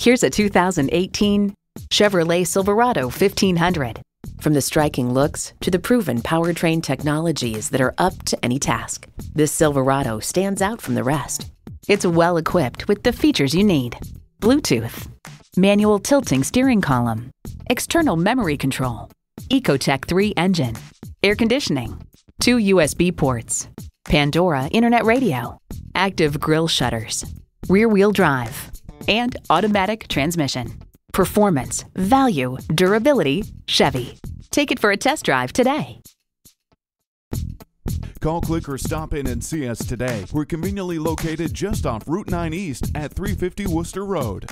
Here's a 2018 Chevrolet Silverado 1500. From the striking looks to the proven powertrain technologies that are up to any task, this Silverado stands out from the rest. It's well equipped with the features you need Bluetooth, manual tilting steering column, external memory control, Ecotec 3 engine, air conditioning, two USB ports, Pandora Internet Radio, active grille shutters, rear wheel drive, and automatic transmission. Performance, value, durability, Chevy. Take it for a test drive today. Call, click, or stop in and see us today. We're conveniently located just off Route 9 East at 350 Worcester Road.